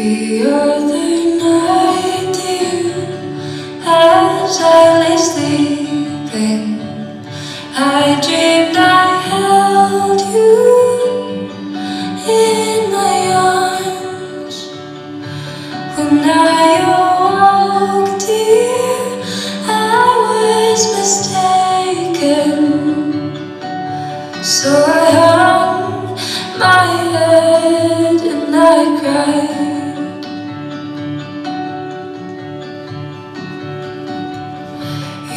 The other night, dear, as I lay sleeping, I dreamed I held you in my arms. When I awoke, dear, I was mistaken. So I hung my head and I cried.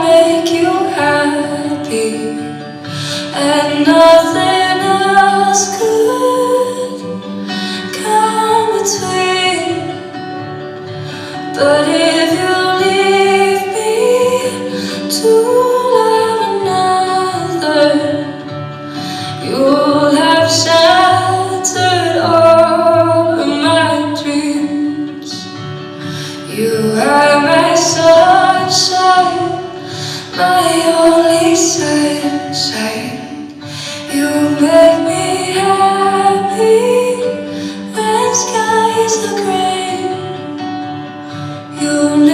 make you happy And nothing else could come between. But if you leave me to love another You'll have shattered all my dreams. You are my sunshine my only sunshine. You make me happy when skies are gray. You.